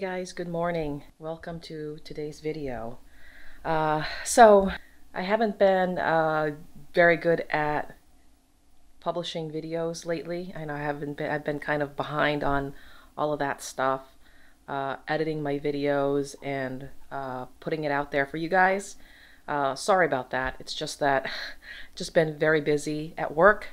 Guys, good morning. Welcome to today's video. Uh, so, I haven't been uh, very good at publishing videos lately, and I haven't been. I've been kind of behind on all of that stuff, uh, editing my videos and uh, putting it out there for you guys. Uh, sorry about that. It's just that, just been very busy at work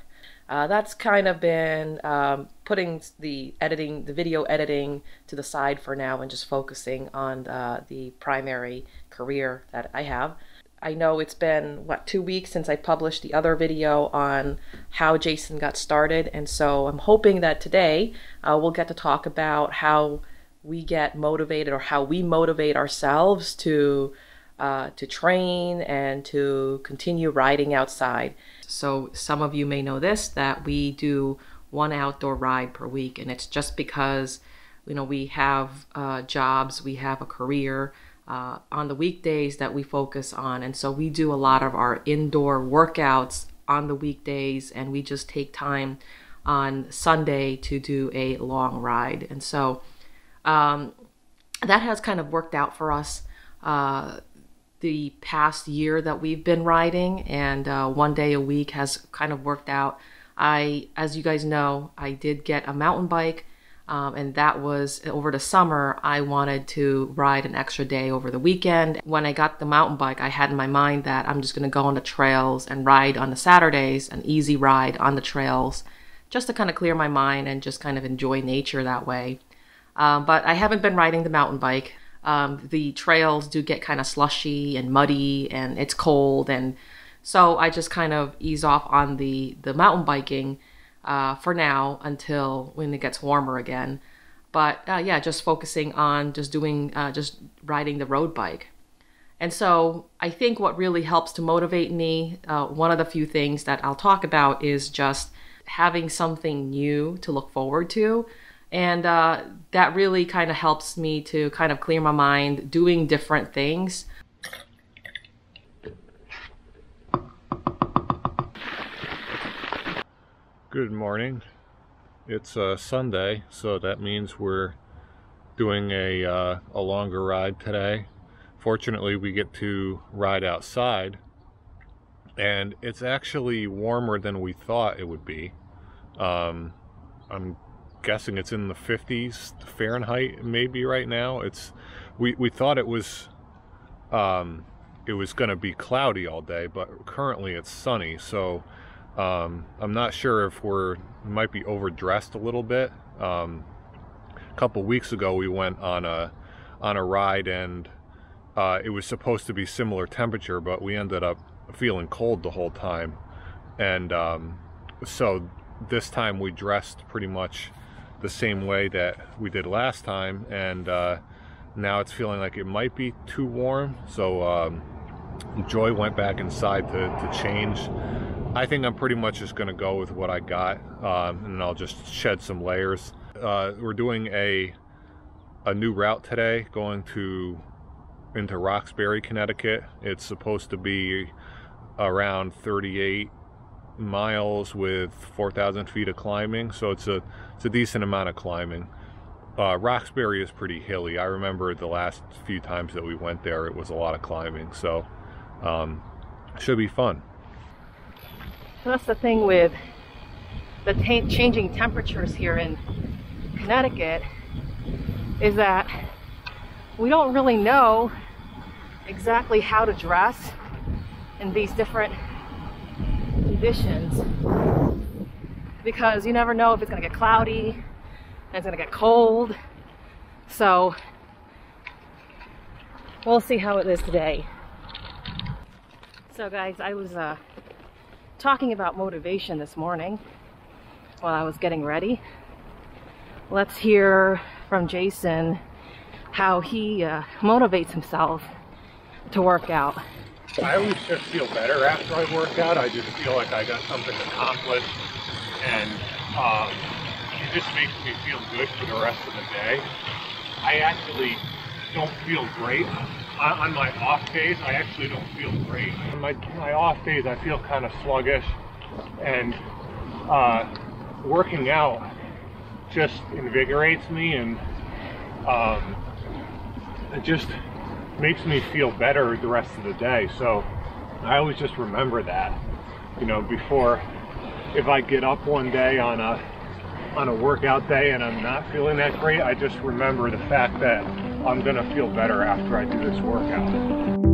uh, that's kind of been um, putting the editing, the video editing to the side for now and just focusing on uh, the primary career that I have. I know it's been, what, two weeks since I published the other video on how Jason got started. And so I'm hoping that today uh, we'll get to talk about how we get motivated or how we motivate ourselves to uh, to train and to continue riding outside. So some of you may know this that we do one outdoor ride per week, and it's just because you know we have uh, jobs, we have a career. Uh, on the weekdays that we focus on, and so we do a lot of our indoor workouts on the weekdays, and we just take time on Sunday to do a long ride, and so um, that has kind of worked out for us. Uh, the past year that we've been riding, and uh, one day a week has kind of worked out. I, as you guys know, I did get a mountain bike, um, and that was over the summer. I wanted to ride an extra day over the weekend. When I got the mountain bike, I had in my mind that I'm just going to go on the trails and ride on the Saturdays, an easy ride on the trails, just to kind of clear my mind and just kind of enjoy nature that way. Um, but I haven't been riding the mountain bike um, the trails do get kind of slushy and muddy and it's cold and so I just kind of ease off on the the mountain biking uh, for now until when it gets warmer again. But uh, yeah, just focusing on just doing uh, just riding the road bike. And so I think what really helps to motivate me, uh, one of the few things that I'll talk about is just having something new to look forward to and uh, that really kind of helps me to kind of clear my mind doing different things. Good morning. It's uh, sunday so that means we're doing a, uh, a longer ride today. Fortunately we get to ride outside and it's actually warmer than we thought it would be. Um, I'm guessing it's in the 50s Fahrenheit maybe right now. It's we we thought it was um, it was going to be cloudy all day, but currently it's sunny. So um, I'm not sure if we're might be overdressed a little bit. Um, a couple weeks ago we went on a on a ride and uh, it was supposed to be similar temperature, but we ended up feeling cold the whole time. And um, so this time we dressed pretty much the same way that we did last time and uh, now it's feeling like it might be too warm. So um, Joy went back inside to, to change. I think I'm pretty much just gonna go with what I got um, and I'll just shed some layers. Uh, we're doing a a new route today going to into Roxbury Connecticut. It's supposed to be around 38 miles with 4,000 feet of climbing, so it's a it's a decent amount of climbing. Uh, Roxbury is pretty hilly. I remember the last few times that we went there, it was a lot of climbing, so um, should be fun. So that's the thing with the changing temperatures here in Connecticut is that we don't really know exactly how to dress in these different conditions because you never know if it's going to get cloudy and it's going to get cold. So we'll see how it is today. So guys, I was uh, talking about motivation this morning while I was getting ready. Let's hear from Jason how he uh, motivates himself to work out. I always just feel better after I work out. I just feel like I got something accomplished and um, it just makes me feel good for the rest of the day. I actually don't feel great. On, my off days, I actually don't feel great. On my, my off days, I feel kind of sluggish and uh, working out just invigorates me and um, it just makes me feel better the rest of the day. So I always just remember that, you know, before if I get up one day on a on a workout day and I'm not feeling that great, I just remember the fact that I'm gonna feel better after I do this workout.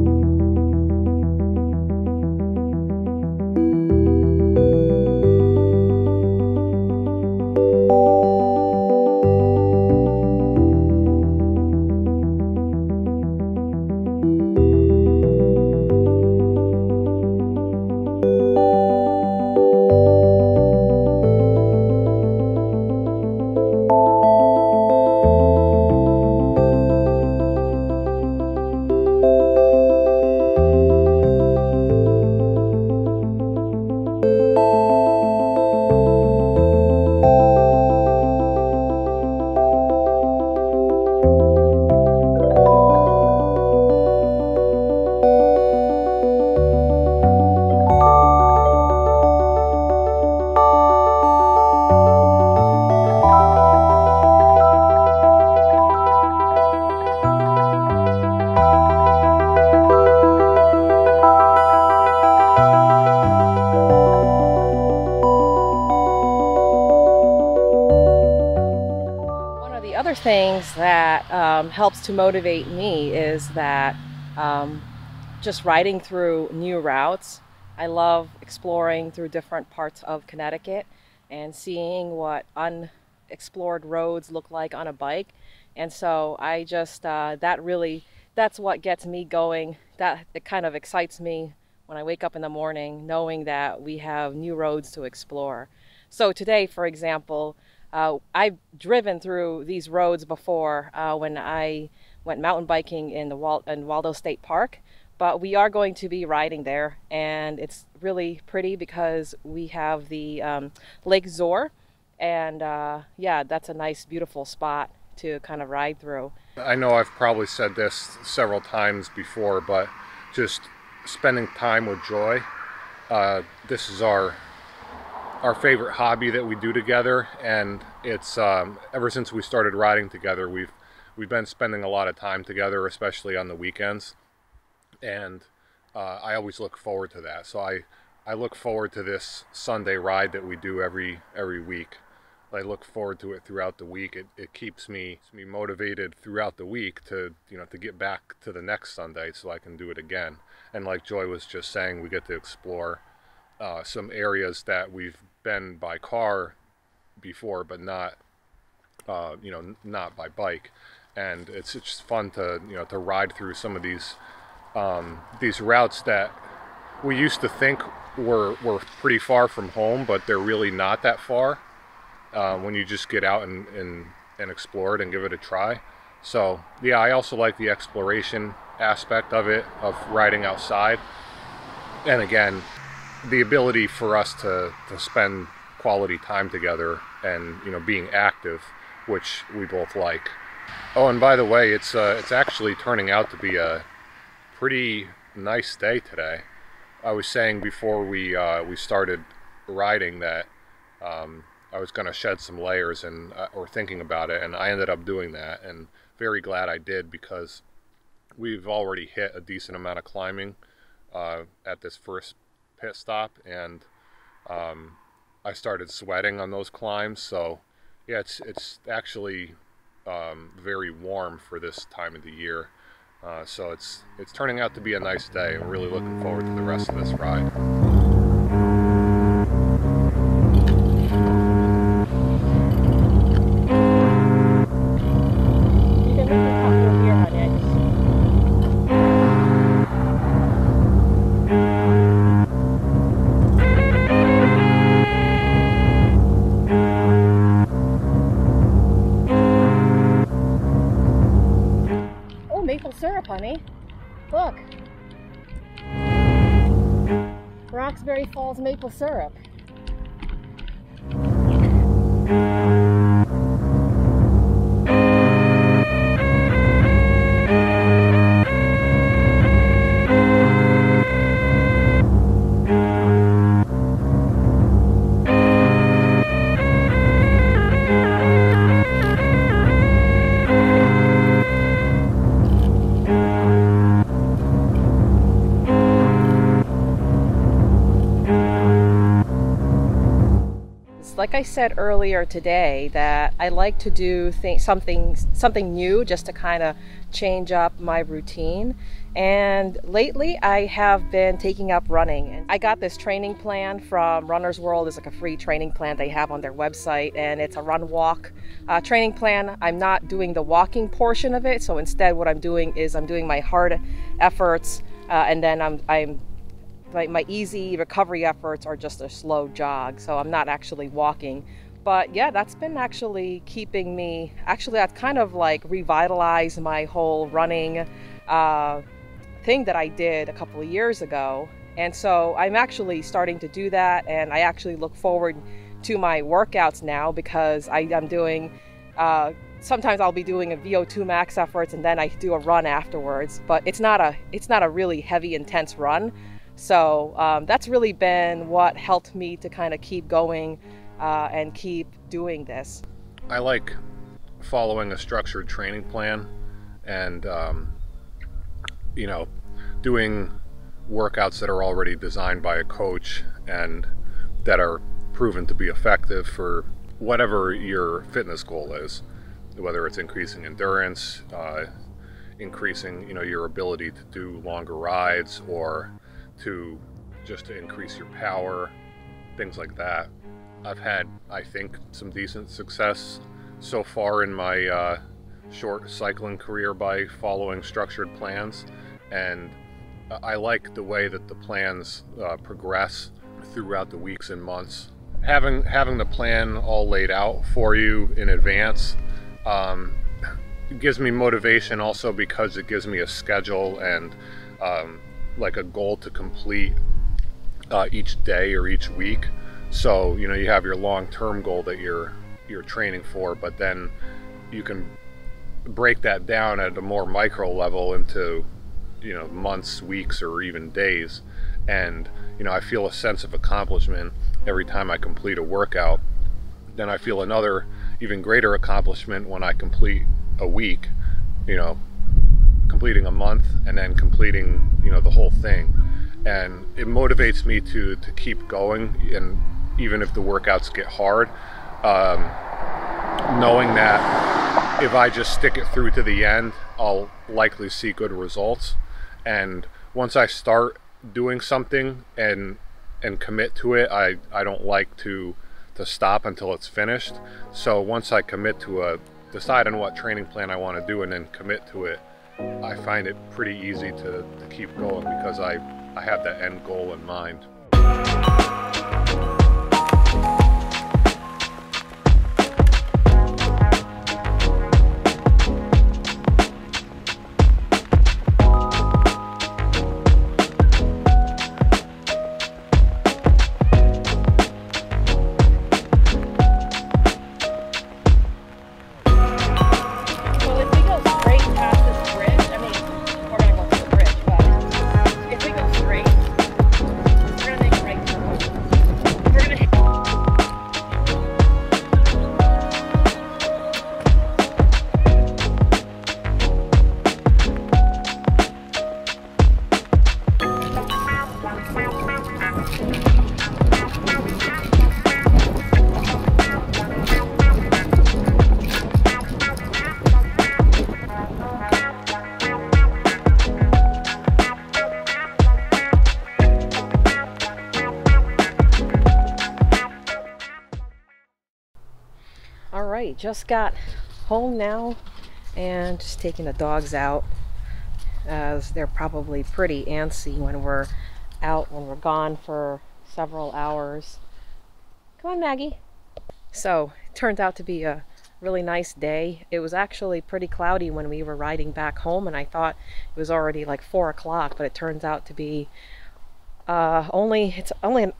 Um, helps to motivate me is that um, just riding through new routes. I love exploring through different parts of Connecticut and seeing what unexplored roads look like on a bike. And so I just, uh, that really, that's what gets me going. That it kind of excites me when I wake up in the morning knowing that we have new roads to explore. So today, for example, uh, I've driven through these roads before uh, when I went mountain biking in the Wal- in Waldo State Park, but we are going to be riding there, and it's really pretty because we have the um, Lake Zoar, and uh, yeah, that's a nice, beautiful spot to kind of ride through. I know I've probably said this several times before, but just spending time with Joy. Uh, this is our our favorite hobby that we do together, and it's um, ever since we started riding together, we've we've been spending a lot of time together, especially on the weekends, and uh, I always look forward to that. So I I look forward to this Sunday ride that we do every every week. I look forward to it throughout the week. It, it keeps me me motivated throughout the week to you know to get back to the next Sunday so I can do it again. And like Joy was just saying, we get to explore uh, some areas that we've been by car before, but not, uh, you know, not by bike. And it's, just fun to, you know, to ride through some of these, um, these routes that we used to think were, were pretty far from home, but they're really not that far uh, when you just get out and, and, and explore it and give it a try. So yeah, I also like the exploration aspect of it, of riding outside. And again, the ability for us to, to spend quality time together and you know being active which we both like. Oh and by the way it's uh, it's actually turning out to be a pretty nice day today. I was saying before we uh, we started riding that um, I was going to shed some layers and uh, or thinking about it and I ended up doing that and very glad I did because we've already hit a decent amount of climbing uh, at this first pit stop, and um, I started sweating on those climbs. So yeah, it's it's actually um, very warm for this time of the year. Uh, so it's it's turning out to be a nice day. I'm really looking forward to the rest of this ride. Maple syrup. Like I said earlier today, that I like to do th- something something new just to kind of change up my routine. And lately, I have been taking up running. And I got this training plan from Runner's World. It's like a free training plan they have on their website, and it's a run walk uh, training plan. I'm not doing the walking portion of it, so instead, what I'm doing is I'm doing my hard efforts, uh, and then I'm I'm my, my easy recovery efforts are just a slow jog. So I'm not actually walking but yeah that's been actually keeping me actually i've kind of like revitalized my whole running uh, thing that I did a couple of years ago. And so I'm actually starting to do that, and I actually look forward to my workouts now because I, am doing. Uh, sometimes I'll be doing a VO2 max efforts, and then I do a run afterwards. But it's not a it's not a really heavy, intense run. So um, that's really been what helped me to kind of keep going uh, and keep doing this. I like following a structured training plan, and um, you know, doing workouts that are already designed by a coach and that are proven to be effective for whatever your fitness goal is, whether it's increasing endurance, uh, increasing you know your ability to do longer rides, or to just to increase your power, things like that. I've had, I think, some decent success so far in my uh, short cycling career by following structured plans and I like the way that the plans uh, progress throughout the weeks and months. Having having the plan all laid out for you in advance um, gives me motivation also because it gives me a schedule and um, like a goal to complete uh, each day or each week. So you know you have your long-term goal that you're you're training for, but then you can break that down at a more micro level into you know months weeks or even days and you know i feel a sense of accomplishment every time i complete a workout then i feel another even greater accomplishment when i complete a week you know completing a month and then completing you know the whole thing and it motivates me to to keep going and even if the workouts get hard um, knowing that if i just stick it through to the end i'll likely see good results and once I start doing something and and commit to it, I I don't like to to stop until it's finished. So once I commit to a decide on what training plan I want to do and then commit to it, I find it pretty easy to, to keep going because I, I have that end goal in mind. Right, just got home now and just taking the dogs out as they're probably pretty antsy when we're out, when we're gone for several hours. Come on, Maggie. So, it turned out to be a really nice day. It was actually pretty cloudy when we were riding back home, and I thought it was already like four o'clock, but it turns out to be uh, only, it's only an,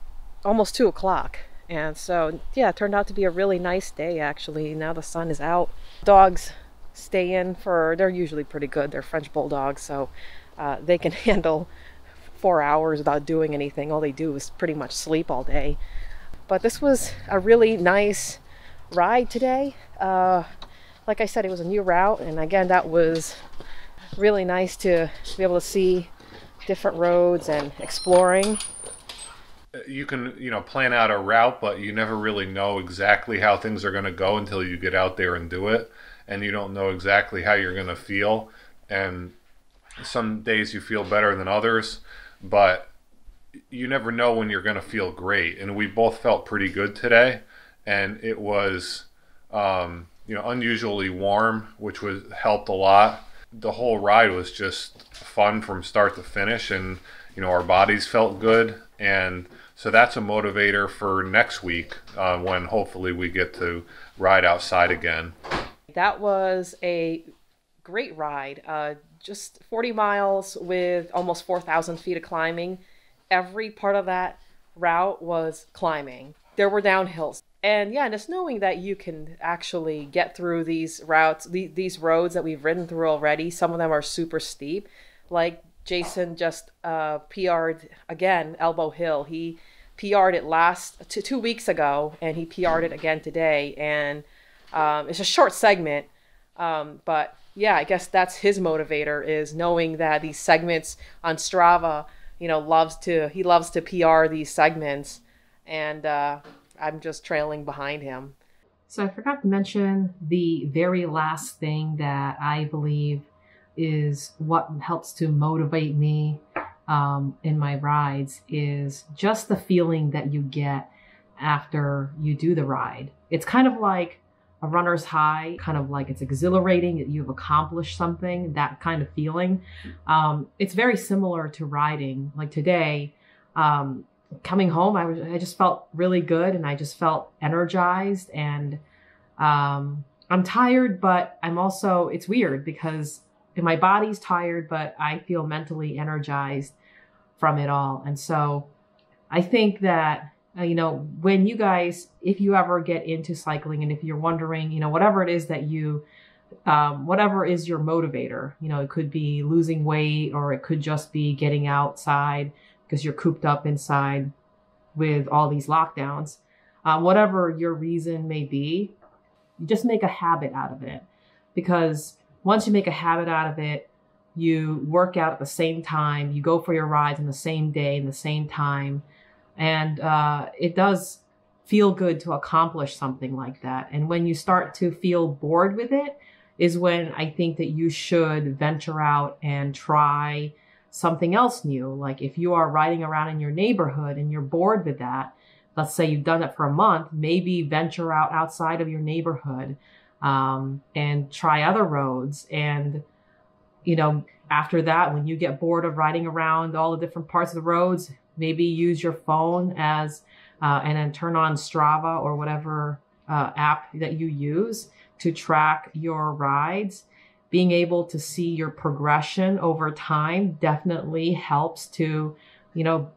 almost two o'clock. And so, yeah, it turned out to be a really nice day actually. Now the sun is out. Dogs stay in for, they're usually pretty good. They're French bulldogs, so uh, they can handle four hours without doing anything. All they do is pretty much sleep all day. But this was a really nice ride today. Uh, like I said, it was a new route, and again, that was really nice to be able to see different roads and exploring. You can you know plan out a route, but you never really know exactly how things are going to go until you get out there and do it, and you don't know exactly how you're going to feel. And some days you feel better than others, but you never know when you're going to feel great. And we both felt pretty good today, and it was um, you know unusually warm, which was helped a lot. The whole ride was just fun from start to finish, and you know our bodies felt good, and so that's a motivator for next week uh, when hopefully we get to ride outside again. That was a great ride. Uh, just 40 miles with almost 4,000 feet of climbing. Every part of that route was climbing. There were downhills. And yeah, just knowing that you can actually get through these routes, these roads that we've ridden through already, some of them are super steep. Like Jason just uh, PR'd again, Elbow Hill. He PR'd it last t- two weeks ago, and he PR'd it again today. And um, it's a short segment, um, but yeah, I guess that's his motivator is knowing that these segments on Strava, you know, loves to he loves to PR these segments, and uh, I'm just trailing behind him. So I forgot to mention the very last thing that I believe is what helps to motivate me um, in my rides is just the feeling that you get after you do the ride. It's kind of like a runner's high, kind of like it's exhilarating that you've accomplished something, that kind of feeling. Um, it's very similar to riding. Like today, um, coming home, I was I just felt really good and I just felt energized and um, I'm tired, but I'm also it's weird because my body's tired, but I feel mentally energized from it all. And so I think that uh, you know, when you guys, if you ever get into cycling and if you're wondering, you know, whatever it is that you, um, whatever is your motivator, you know, it could be losing weight or it could just be getting outside because you're cooped up inside with all these lockdowns. Uh, whatever your reason may be, you just make a habit out of it because once you make a habit out of it, you work out at the same time, you go for your rides in the same day, in the same time and uh, it does feel good to accomplish something like that. And when you start to feel bored with it, is when I think that you should venture out and try something else new. Like if you are riding around in your neighborhood and you're bored with that, let's say you've done it for a month, maybe venture out outside of your neighborhood um, and try other roads. And, you know, after that, when you get bored of riding around all the different parts of the roads, maybe use your phone as uh, and then turn on Strava or whatever uh, app that you use to track your rides. Being able to see your progression over time definitely helps to, you know,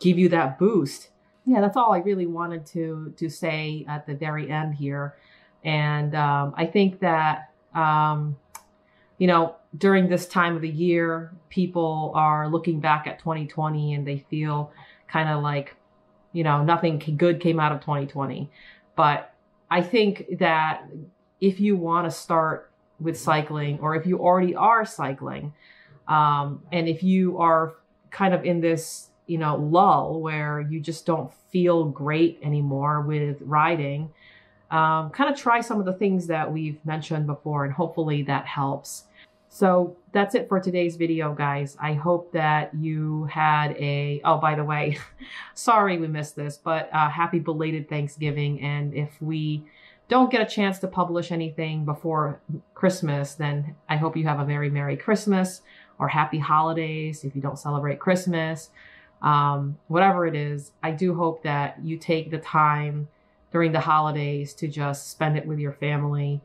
give you that boost. Yeah, that's all I really wanted to to say at the very end here, and um, I think that um, you know during this time of the year, people are looking back at 2020 and they feel kind of like, you know, nothing good came out of 2020. But I think that if you want to start with cycling or if you already are cycling, um, and if you are kind of in this, you know, lull where you just don't feel great anymore with riding, um, kind of try some of the things that we've mentioned before, and hopefully that helps. So that's it for today's video, guys. I hope that you had a, oh, by the way, sorry we missed this, but uh, happy belated Thanksgiving. And if we don't get a chance to publish anything before Christmas, then I hope you have a very Merry Christmas or Happy Holidays if you don't celebrate Christmas. Um, whatever it is, I do hope that you take the time during the holidays to just spend it with your family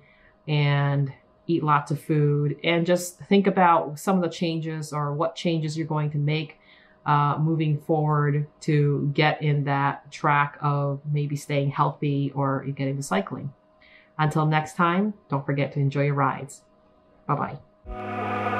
and eat lots of food, and just think about some of the changes or what changes you're going to make uh, moving forward to get in that track of maybe staying healthy or getting to cycling. Until next time, don't forget to enjoy your rides. Bye bye.